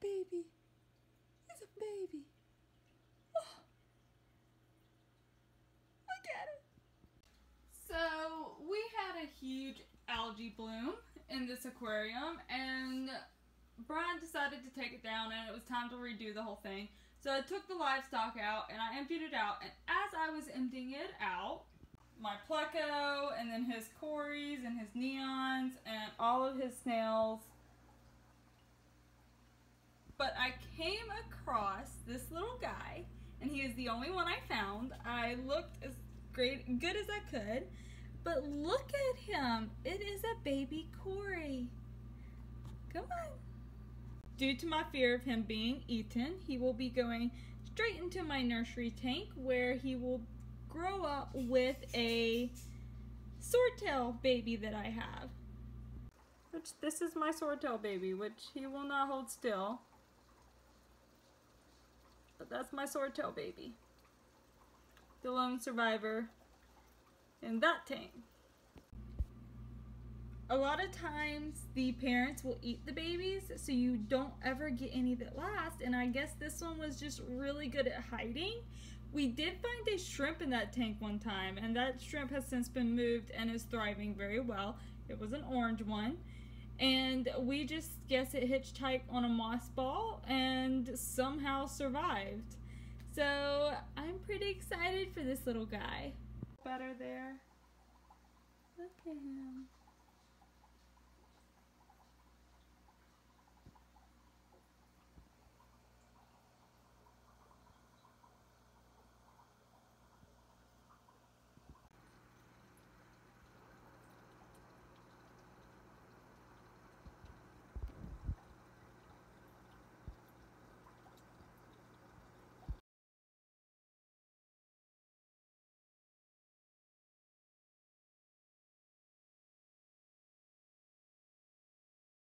baby. He's a baby. Oh. Look at it. So we had a huge algae bloom in this aquarium and Brian decided to take it down and it was time to redo the whole thing. So I took the livestock out and I emptied it out and as I was emptying it out, my pleco and then his cories and his neons and all of his snails. But I came across this little guy and he is the only one I found. I looked as great good as I could. But look at him. It is a baby Cory. Come on. Due to my fear of him being eaten, he will be going straight into my nursery tank where he will grow up with a swordtail baby that I have. Which this is my swordtail baby, which he will not hold still. That's my swordtail baby. The lone survivor in that tank. A lot of times the parents will eat the babies so you don't ever get any that last and I guess this one was just really good at hiding. We did find a shrimp in that tank one time and that shrimp has since been moved and is thriving very well. It was an orange one and we just guess it hitchhiked on a moss ball and somehow survived. So I'm pretty excited for this little guy. Better there. Look at him.